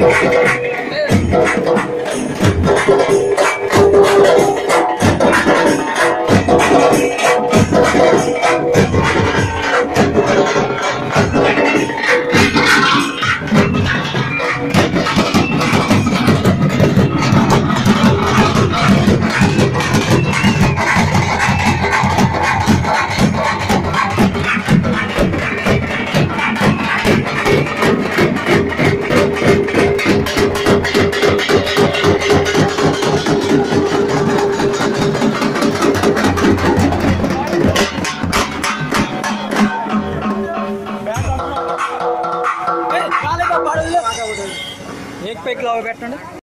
Thank you. एक पे एक लाओ बैठने